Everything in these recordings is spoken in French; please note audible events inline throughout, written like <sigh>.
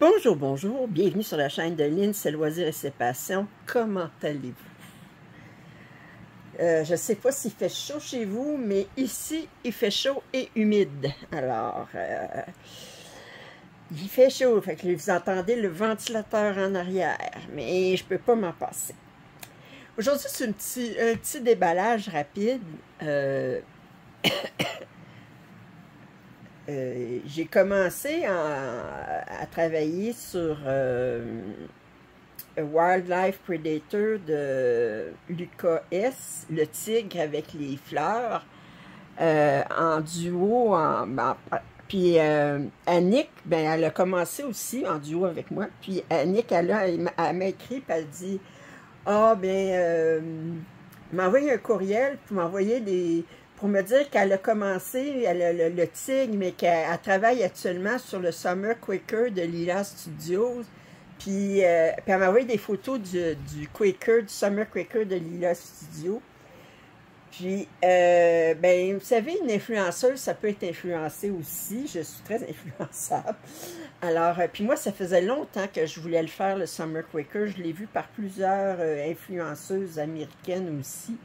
Bonjour, bonjour, bienvenue sur la chaîne de Lynn, c'est loisirs et ses passions. Comment allez-vous? Euh, je ne sais pas s'il fait chaud chez vous, mais ici, il fait chaud et humide. Alors, euh, il fait chaud, fait que vous entendez le ventilateur en arrière, mais je ne peux pas m'en passer. Aujourd'hui, c'est un petit, un petit déballage rapide. Euh, Euh, j'ai commencé à, travailler sur euh, Wildlife Predator de Lucas S, le tigre avec les fleurs, euh, en duo. En, puis Annick, ben, elle a commencé aussi en duo avec moi. Puis Annick, elle, m'a écrit, elle dit Ah, ben, m'a envoyé un courriel, puis m'a envoyé des pour me dire qu'elle a commencé le, tigre, mais qu'elle travaille actuellement sur le Summer Quaker de Lila Studios. Puis, euh, puis elle m'a envoyé des photos du, Quaker, du Summer Quaker de Lila Studios. Puis, euh, ben, vous savez, une influenceuse, ça peut être influencée aussi. Je suis très <laughs> influençable. Alors, euh, puis moi, ça faisait longtemps que je voulais le faire, le Summer Quaker. Je l'ai vu par plusieurs influenceuses américaines aussi.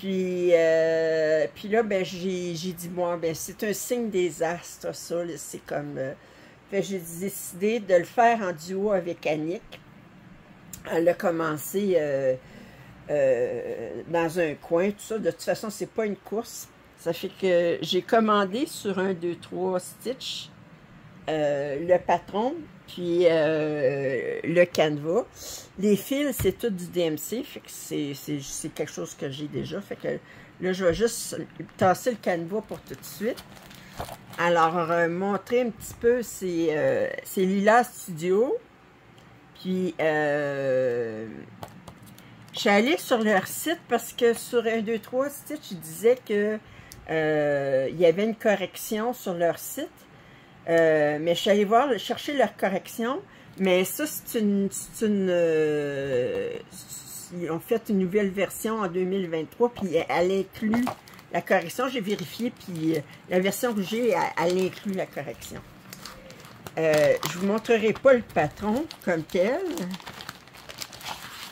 Puis, euh, puis là, ben, j'ai dit, bon, ben, c'est un signe des astres, ça. C'est comme. Euh, j'ai décidé de le faire en duo avec Annick. Elle a commencé euh, dans un coin, tout ça. De toute façon, c'est pas une course. Ça fait que j'ai commandé sur un, deux, trois Stitch le patron, puis euh, le canevas. Les fils, c'est tout du DMC, c'est quelque chose que j'ai déjà. Fait que là, je vais juste tasser le canevas pour tout de suite. Alors, euh, montrer un petit peu, c'est euh, Lila Studio. Puis, je suis allée sur leur site parce que sur 1, 2, 3 Stitch, ils disaient que il y avait une correction sur leur site. Euh, mais je suis allée voir, chercher leur correction. Mais ça, c'est une... une euh, ils ont fait une nouvelle version en 2023, puis elle inclut la correction. J'ai vérifié, puis euh, la version que j'ai, elle, inclut la correction. Euh, je vous montrerai pas le patron comme tel.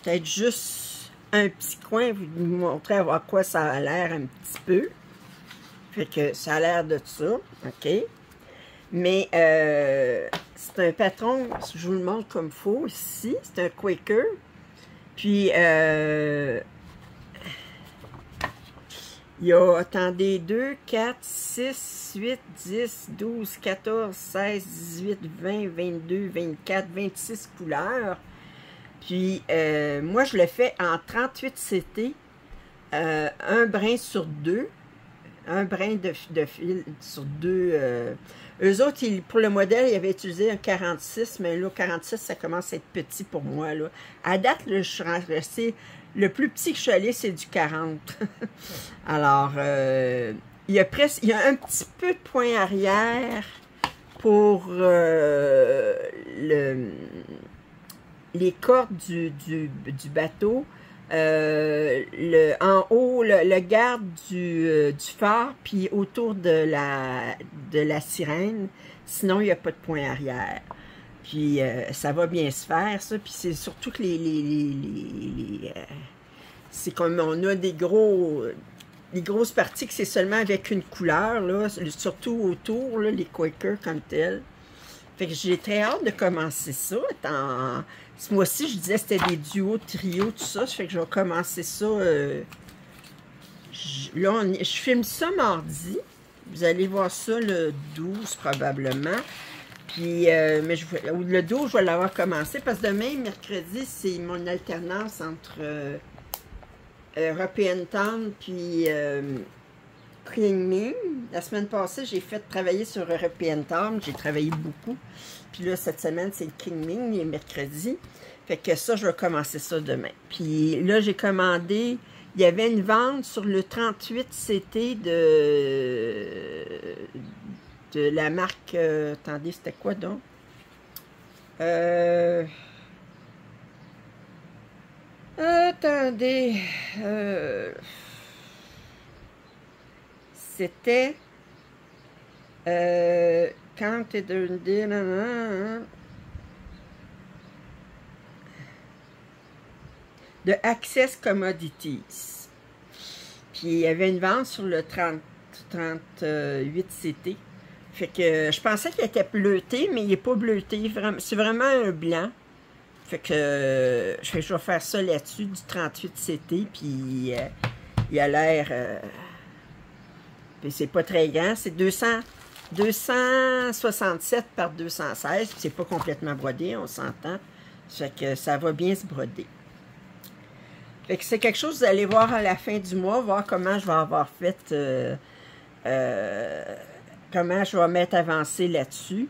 Peut-être juste un petit coin, vous montrer à quoi ça a l'air un petit peu. Fait que ça a l'air de ça, OK? Mais euh, c'est un patron, je vous le montre comme il faut ici, c'est un Quaker. Puis, euh, il y a, attendez, 2, 4, 6, 8, 10, 12, 14, 16, 18, 20, 22, 24, 26 couleurs. Puis, euh, moi, je le fais en 38 CT, euh, un brin sur deux, un brin de, fil sur deux eux autres, pour le modèle, ils avaient utilisé un 46, mais là, 46, ça commence à être petit pour moi. À date, je suis restée, le plus petit que je suis allée, c'est du 40. <laughs> Alors, euh, il, y a presque, il y a un petit peu de point arrière pour euh, le, les cordes du bateau. Euh, en haut, le, garde du, euh, du, phare, puis autour de la, de la sirène. Sinon, il n'y a pas de point arrière. Puis euh, ça va bien se faire, ça. Puis c'est surtout que les... les, les, c'est comme on a des gros... Les grosses parties c'est seulement avec une couleur, là, surtout autour, là, les Quakers comme tel. Fait que j'ai très hâte de commencer ça. Ce mois-ci, je disais c'était des duos, trios, tout ça. Fait que je vais commencer ça. Euh, je, là, je filme ça mardi. Vous allez voir ça le 12 probablement. Puis, euh, mais le 12, je vais l'avoir commencé parce que demain, mercredi, c'est mon alternance entre euh, European Town puis Ming. La semaine passée, j'ai fait travailler sur European Town. J'ai travaillé beaucoup. Puis là, cette semaine, c'est le Ming, les mercredis. Fait que ça, je vais commencer ça demain. Puis là, j'ai commandé... Il y avait une vente sur le 38 CT de, de la marque... Euh, attendez, c'était quoi donc? Euh, attendez. Euh, c'était euh, quand tu de, hein, de Access Commodities. Puis il y avait une vente sur le 30, 38 CT. Fait que je pensais qu'il était bleuté, mais il n'est pas bleuté. C'est vraiment un blanc. Fait que je vais faire ça là-dessus, du 38 CT, puis euh, il a l'air... Euh, puis c'est pas très grand. C'est 200... 267 par 216, c'est pas complètement brodé, on s'entend. Fait que ça va bien se broder. Fait que c'est quelque chose, vous allez voir à la fin du mois, voir comment je vais avoir fait, euh, euh, comment je vais mettre avancé là-dessus.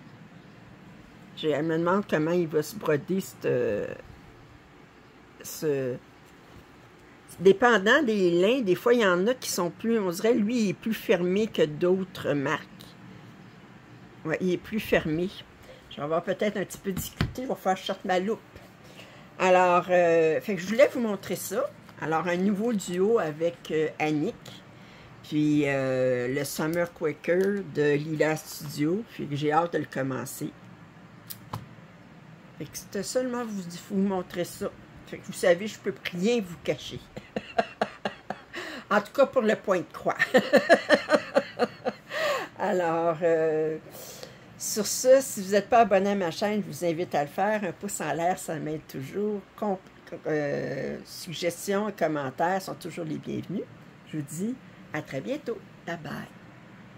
Elle me demande comment il va se broder ce, dépendant des lins, des fois, il y en a qui sont plus, on dirait, lui, il est plus fermé que d'autres marques. Ouais, il est plus fermé. Je vais avoir peut-être un petit peu discuté. Il va falloir que je sorte ma loupe. Alors, euh, je voulais vous montrer ça. Alors, un nouveau duo avec euh, Annick. Puis, euh, le Summer Quaker de Lila Studio. Puis, j'ai hâte de le commencer. Fait que c'était seulement vous, vous montrer ça. Vous savez, je peux rien vous cacher. <laughs> en tout cas, pour le point de croix. <laughs> Alors, euh, sur ce, si vous n'êtes pas abonné à ma chaîne, je vous invite à le faire. Un pouce en l'air, ça m'aide toujours. Euh, suggestions et commentaires sont toujours les bienvenus. Je vous dis à très bientôt. Bye bye.